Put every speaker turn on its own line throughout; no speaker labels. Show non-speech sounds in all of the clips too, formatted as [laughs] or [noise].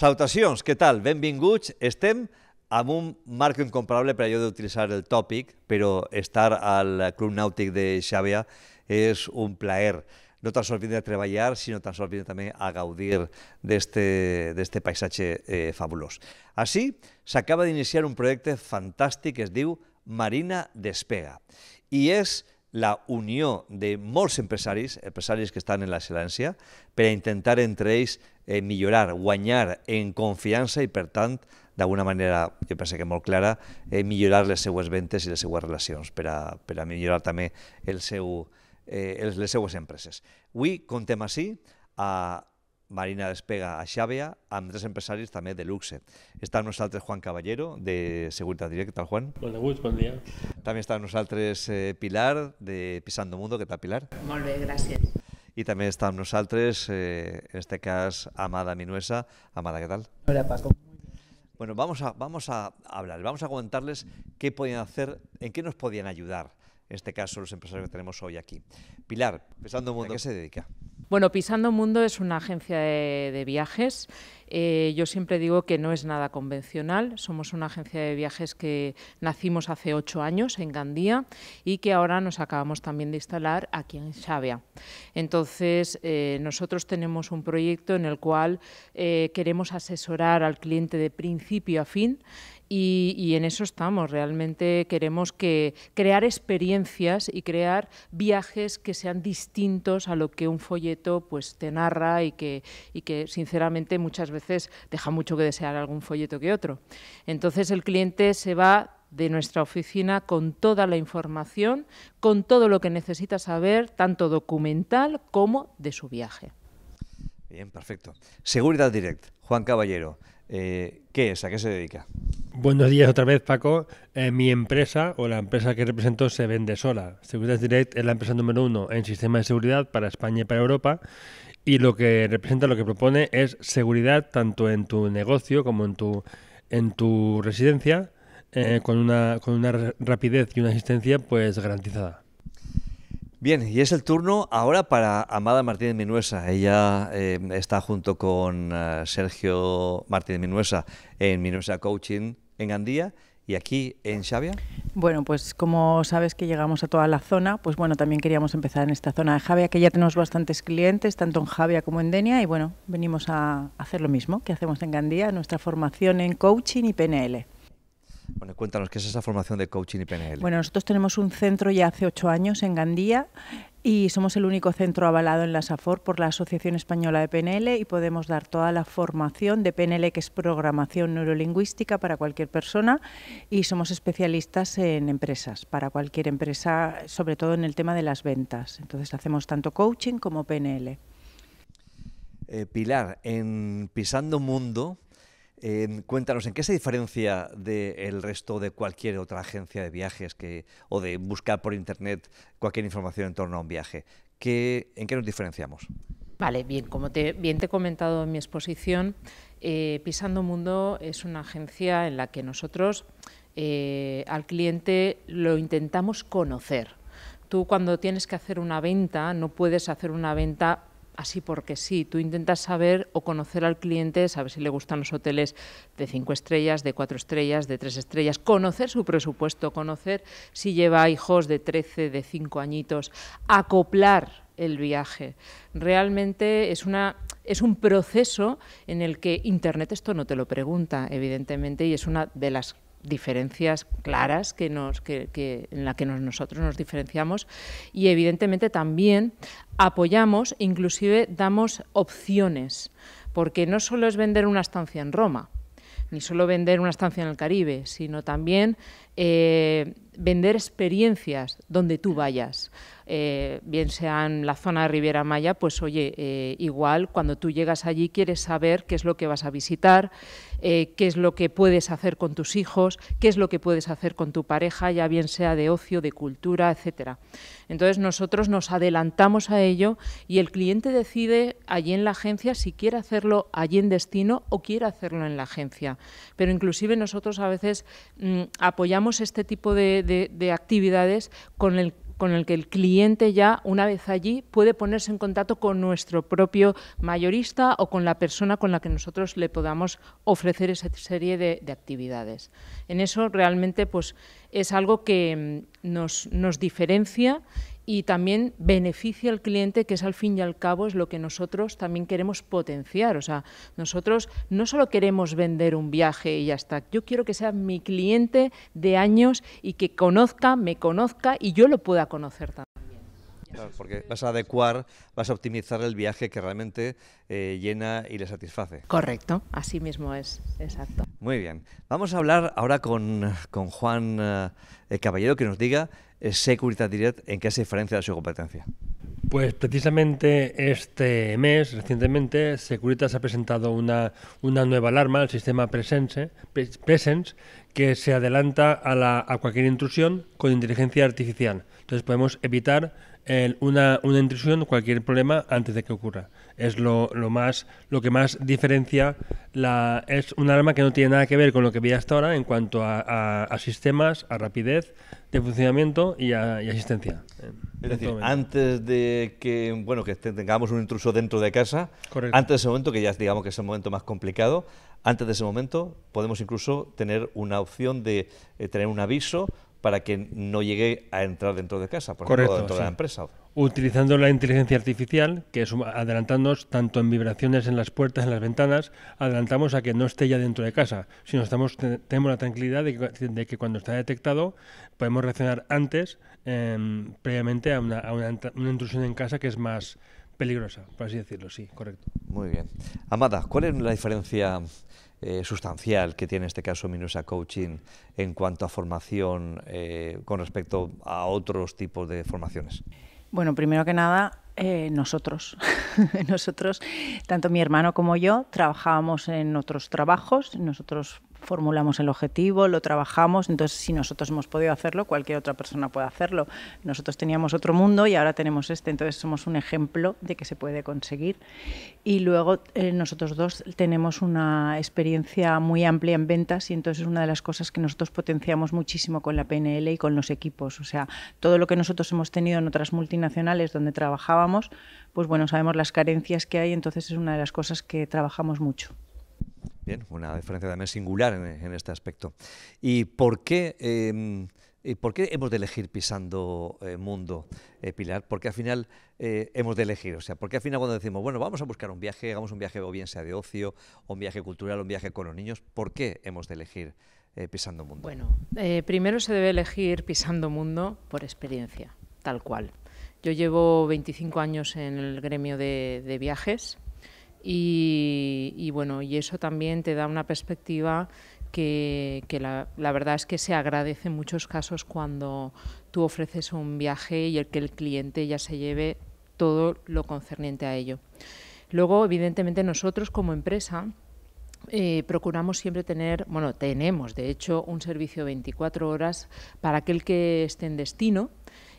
Salutacions, què tal? Benvinguts. Estem amb un marc incomparable per allò d'utilitzar el tòpic, però estar al Club Nàutic de Xàbia és un plaer. No tan sols vindre a treballar, sinó tan sols vindre també a gaudir d'este paisatge eh, fabulós. Així s'acaba d'iniciar un projecte fantàstic que es diu Marina Despega i és la unió de molts empresaris, empresaris que estan en l'excel·lència, per a intentar entre ells eh, millorar, guanyar en confiança i, per tant, d'alguna manera, jo penso que molt clara, eh, millorar les seues ventes i les seues relacions per a, per a millorar també el seu, eh, les seues empreses. Avui contem així a Marina Despega a Xàbia, amb tres empresaris també de luxe. Està amb nosaltres Juan Caballero, de Seguretat Direct. Què tal, Juan?
Bon degut, bon dia.
També està amb nosaltres eh, Pilar, de Pisando Mundo. Què tal, Pilar?
Molt bé, gràcies.
I també està amb nosaltres, eh, en este cas, Amada Minuesa. Amada, ¿qué tal?
Hola, Paco.
Bueno, vamos a, vamos a hablar, vamos a comentarles qué podían hacer, en qué nos podían ayudar, en este caso, los empresarios que tenemos hoy aquí. Pilar, Pisando Mundo, ¿a qué se dedica?
Bueno, Pisando Mundo es una agencia de, viajes. Eh, yo siempre digo que no es nada convencional. Somos una agencia de viajes que nacimos hace ocho años en Gandía y que ahora nos acabamos también de instalar aquí en Xavia. Entonces, eh, nosotros tenemos un proyecto en el cual eh, queremos asesorar al cliente de principio a fin y, en eso estamos. Realmente queremos que crear experiencias y crear viajes que sean distintos a lo que un folleto pues te narra y que, y que sinceramente muchas veces deja mucho que desear algún folleto que otro. Entonces el cliente se va de nuestra oficina con toda la información, con todo lo que necesita saber, tanto documental como de su viaje.
Bien, perfecto. Seguridad Direct, Juan Caballero, eh, ¿qué es? ¿A qué se dedica?
Buenos días otra vez, Paco. Eh, mi empresa o la empresa que represento se vende sola. Seguridad Direct es la empresa número uno en sistema de seguridad para España y para Europa. Y lo que representa, lo que propone es seguridad tanto en tu negocio como en tu, en tu residencia, eh, con, una, con una rapidez y una asistencia pues garantizada.
Bien, y es el turno ahora para Amada Martínez Minuesa. Ella eh, está junto con uh, Sergio Martínez Minuesa en Minuesa Coaching en Gandía y aquí en Xavia.
Bueno, pues como sabes que llegamos a toda la zona, pues bueno, también queríamos empezar en esta zona de Javia, que ya tenemos bastantes clientes, tanto en Javia como en Denia, y bueno, venimos a hacer lo mismo que hacemos en Gandía, nuestra formación en coaching y PNL.
Bueno, cuéntanos, ¿qué es esa formación de coaching y PNL?
Bueno, nosotros tenemos un centro ya hace ocho años en Gandía y somos el único centro avalado en la SAFOR por la Asociación Española de PNL y podemos dar toda la formación de PNL, que es programación neurolingüística para cualquier persona y somos especialistas en empresas, para cualquier empresa, sobre todo en el tema de las ventas. Entonces hacemos tanto coaching como PNL.
Eh, Pilar, en Pisando Mundo, eh, cuéntanos, ¿en qué se diferencia del resto de cualquier otra agencia de viajes que, o de buscar por internet cualquier información en torno a un viaje? ¿Qué, ¿En qué nos diferenciamos?
Vale, bien, como bien te he comentado en mi exposición, eh, Pisando Mundo es una agencia en la que nosotros eh, al cliente lo intentamos conocer. Tú cuando tienes que hacer una venta no puedes hacer una venta así porque sí. Tú intentas saber o conocer al cliente, saber si le gustan los hoteles de cinco estrellas, de cuatro estrellas, de tres estrellas, conocer su presupuesto, conocer si lleva hijos de 13, de 5 añitos, acoplar el viaje. Realmente es una es un proceso en el que Internet esto no te lo pregunta, evidentemente, y es una de las diferencias claras que nos, que, que, en la que nos, nosotros nos diferenciamos y evidentemente también apoyamos, inclusive damos opciones, porque no solo es vender una estancia en Roma, ni solo vender una estancia en el Caribe, sino también eh, vender experiencias donde tú vayas. Eh, bien sea en la zona de Riviera Maya, pues oye, eh, igual cuando tú llegas allí quieres saber qué es lo que vas a visitar, qué es lo que puedes hacer con tus hijos, qué es lo que puedes hacer con tu pareja, ya bien sea de ocio, de cultura, etcétera. Entonces nosotros nos adelantamos a ello y el cliente decide allí en la agencia si quiere hacerlo allí en destino o quiere hacerlo en la agencia. Pero inclusive nosotros a veces mmm, apoyamos este tipo de, de, de actividades con el con el que el cliente ya, una vez allí, puede ponerse en contacto con nuestro propio mayorista o con la persona con la que nosotros le podamos ofrecer esa serie de, de actividades. En eso realmente pues, es algo que mm, nos, nos diferencia y también beneficia al cliente, que es al fin y al cabo es lo que nosotros también queremos potenciar. O sea, nosotros no solo queremos vender un viaje y ya está, yo quiero que sea mi cliente de años y que conozca, me conozca y yo lo pueda conocer también.
Claro, porque vas a adecuar, vas a optimizar el viaje que realmente eh, llena y le satisface.
Correcto, así mismo es, exacto.
Muy bien. Vamos a hablar ahora con, con Juan eh, Caballero que nos diga eh, Securitas Direct en qué se diferencia de su competencia.
Pues precisamente este mes, recientemente, Securitas ha presentado una, una nueva alarma, el sistema Presence, Presence, que se adelanta a, la, a cualquier intrusión con inteligencia artificial. Entonces podemos evitar el, una, una, intrusión, cualquier problema antes de que ocurra. Es lo, lo, más, lo que más diferencia. La, es una alarma que no tiene nada que ver con lo que había hasta ahora en cuanto a, a, a sistemas, a rapidez de funcionamiento y a, y asistencia.
Es decir, antes de que bueno que tengamos un intruso dentro de casa,
Correcto.
antes de ese momento, que ya digamos que es el momento más complicado, antes de ese momento podemos incluso tener una opción de eh, tener un aviso para que no llegue a entrar dentro de casa, por
Correcto,
ejemplo, dentro
sí.
de la empresa.
Utilizando la inteligencia artificial, que es adelantándonos tanto en vibraciones en las puertas, en las ventanas, adelantamos a que no esté ya dentro de casa, sino estamos, tenemos la tranquilidad de que, de que cuando está detectado podemos reaccionar antes, eh, previamente a, una, a una, una intrusión en casa que es más peligrosa, por así decirlo, sí, correcto.
Muy bien. Amada, ¿cuál es la diferencia eh, sustancial que tiene en este caso Minusa Coaching en cuanto a formación eh, con respecto a otros tipos de formaciones?
Bueno, primero que nada, eh, nosotros, [laughs] nosotros, tanto mi hermano como yo, trabajábamos en otros trabajos, nosotros formulamos el objetivo, lo trabajamos, entonces si nosotros hemos podido hacerlo, cualquier otra persona puede hacerlo. Nosotros teníamos otro mundo y ahora tenemos este, entonces somos un ejemplo de que se puede conseguir. Y luego eh, nosotros dos tenemos una experiencia muy amplia en ventas y entonces es una de las cosas que nosotros potenciamos muchísimo con la PNL y con los equipos. O sea, todo lo que nosotros hemos tenido en otras multinacionales donde trabajábamos, pues bueno, sabemos las carencias que hay, entonces es una de las cosas que trabajamos mucho.
Bien, una diferencia también singular en, este aspecto. ¿Y por qué, eh, ¿y por qué hemos de elegir pisando eh, mundo, eh, Pilar? Porque al final eh, hemos de elegir, o sea, porque al final cuando decimos, bueno, vamos a buscar un viaje, hagamos un viaje o bien sea de ocio, o un viaje cultural, un viaje con los niños, ¿por qué hemos de elegir pisando mundo?
Bueno, primero se debe elegir pisando mundo por experiencia, tal cual. Yo llevo 25 años en el gremio de viajes, y, bueno, y eso también te da una perspectiva que, la, verdad es que se agradece en muchos casos cuando tú ofreces un viaje y el que el cliente ya se lleve todo lo concerniente a ello. Luego, evidentemente, nosotros como empresa eh, procuramos siempre tener, bueno, tenemos de hecho un servicio 24 horas para aquel que esté en destino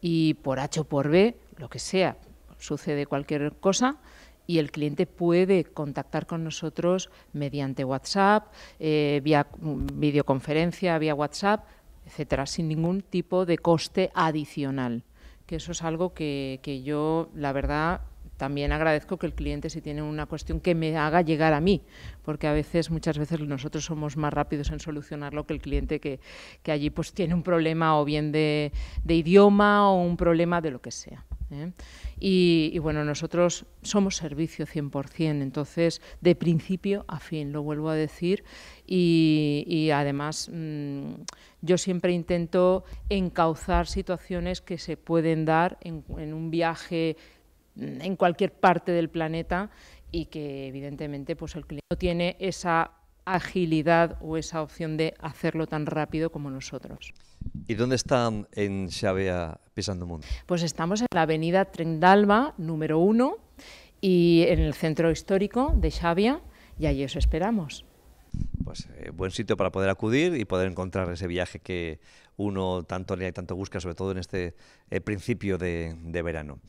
y por H o por B, lo que sea, sucede cualquier cosa, y el cliente puede contactar con nosotros mediante WhatsApp, eh, vía videoconferencia, vía WhatsApp, etcétera, sin ningún tipo de coste adicional. Que eso es algo que, yo, la verdad, también agradezco que el cliente si tiene una cuestión que me haga llegar a mí, porque a veces, muchas veces nosotros somos más rápidos en solucionarlo que el cliente que, allí pues tiene un problema o bien de idioma o un problema de lo que sea. ¿Eh? Y, bueno, nosotros somos servicio 100%, entonces de principio a fin, lo vuelvo a decir, y, además mmm, yo siempre intento encauzar situaciones que se pueden dar en, en un viaje en cualquier parte del planeta y que evidentemente pues el cliente no tiene esa agilidad o esa opción de hacerlo tan rápido como nosotros.
¿Y dónde están en Xavea Pisando Mundo?
Pues estamos en la avenida Trendalba, número uno, y en el centro histórico de Xavia, y allí os esperamos.
Pues eh, buen sitio para poder acudir y poder encontrar ese viaje que uno tanto lea y tanto busca, sobre todo en este eh, principio de, de verano.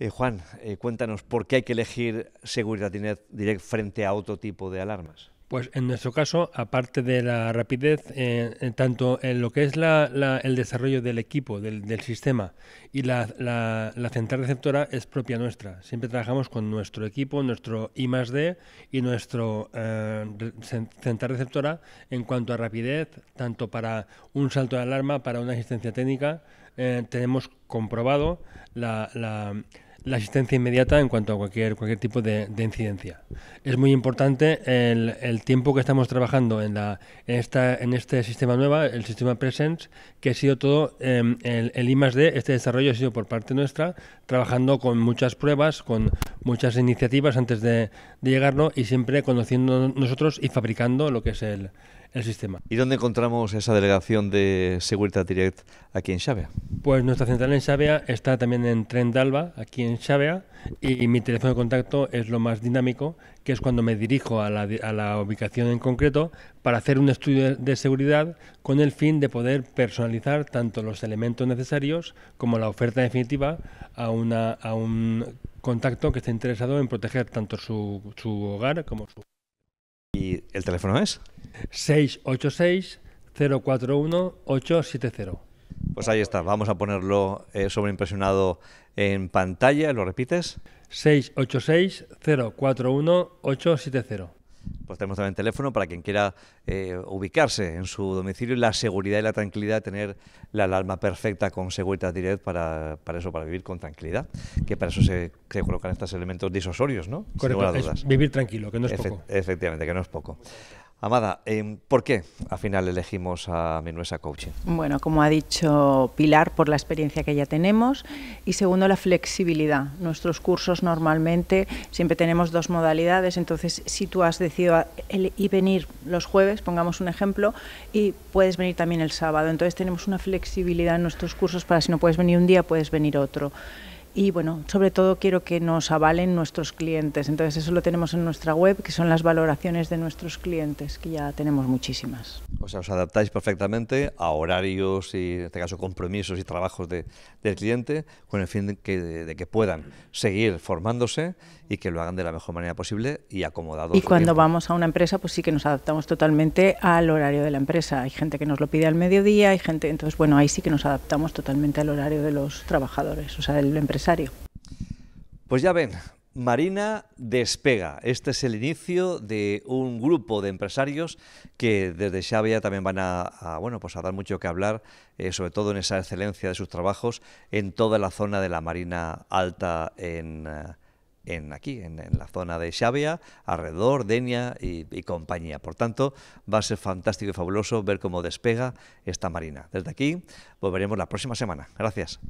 Eh, Juan, cuéntanos, ¿por qué hay que elegir Seguridad Direct frente a otro tipo de alarmas?
Pues en nuestro caso, aparte de la rapidez, eh, tanto en lo que es el desarrollo del equipo, del, sistema, y la, central receptora es propia nuestra. Siempre trabajamos con nuestro equipo, nuestro I D y nuestro eh, central receptora en cuanto a rapidez, tanto para un salto de alarma, para una asistencia técnica. Eh, tenemos comprobado la la asistencia inmediata en cuanto a cualquier, cualquier tipo de, de Es muy importante el, el, tiempo que estamos trabajando en, la, en, esta, en este sistema nuevo, el sistema Presence, que ha sido todo em, el, el I este desarrollo ha sido por parte nuestra, trabajando con muchas pruebas, con muchas iniciativas antes de, de llegarlo y siempre conociendo nosotros y fabricando lo que es el, el sistema.
¿Y dónde encontramos esa delegación de Seguridad Direct aquí en Xavea?
Pues nuestra central en Xavea está también en Tren d'Alba, aquí en Xavea, y, mi teléfono de contacto es lo más dinámico, que es cuando me dirijo a la, a la ubicación en concreto para hacer un estudio de seguridad con el fin de poder personalizar tanto los elementos necesarios como la oferta definitiva a, una, a un contacto que esté interesado en proteger tanto su, su hogar como su...
¿Y el teléfono es?
686-041-870.
Pues ahí está, vamos a ponerlo eh, sobreimpresionado en pantalla, ¿lo repites?
686-041-870.
Pues tenemos también teléfono para quien quiera eh, ubicarse en su domicilio y la seguridad y la tranquilidad de tener la alarma perfecta con Seguridad Direct para, para eso, para vivir con tranquilidad, que para eso se, colocan estos elementos disosorios, ¿no?
Correcto, vivir tranquilo, que no es poco.
Efectivamente, que no es poco. Amada, em, ¿por qué al final elegimos a Minuesa Coaching?
Bueno, como ha dicho Pilar, por la experiencia que ya tenemos y segundo, la flexibilidad. Nuestros cursos normalmente siempre tenemos dos modalidades, entonces si tú has decidido y venir los jueves, pongamos un ejemplo, y puedes venir también el sábado, entonces tenemos una flexibilidad en nuestros cursos para si no puedes venir un día, puedes venir otro y bueno, sobre todo quiero que nos avalen nuestros clientes. Entonces eso lo tenemos en nuestra web, que son las valoraciones de nuestros clientes, que ya tenemos muchísimas.
O sea, os adaptáis perfectamente a horarios y, en este caso, compromisos y trabajos de, del cliente, con el fin de que, de que, puedan seguir formándose y que lo hagan de la mejor manera posible y acomodado.
Y cuando vamos a una empresa, pues sí que nos adaptamos totalmente al horario de la empresa. Hay gente que nos lo pide al mediodía, hay gente, entonces bueno, ahí sí que nos adaptamos totalmente al horario de los trabajadores, o sea, del empresario.
Pues ya ven, Marina despega. Este es el inicio de un grupo de empresarios que desde Xavia también van a, bueno, pues a dar mucho que hablar, eh, sobre todo en esa excelencia de sus trabajos en toda la zona de la Marina Alta en, eh, aquí, en, la zona de Xavia, alrededor, Denia y, y compañía. Por tanto, va a ser fantástico y fabuloso ver cómo despega esta Marina. Desde aquí volveremos la próxima semana. Gracias.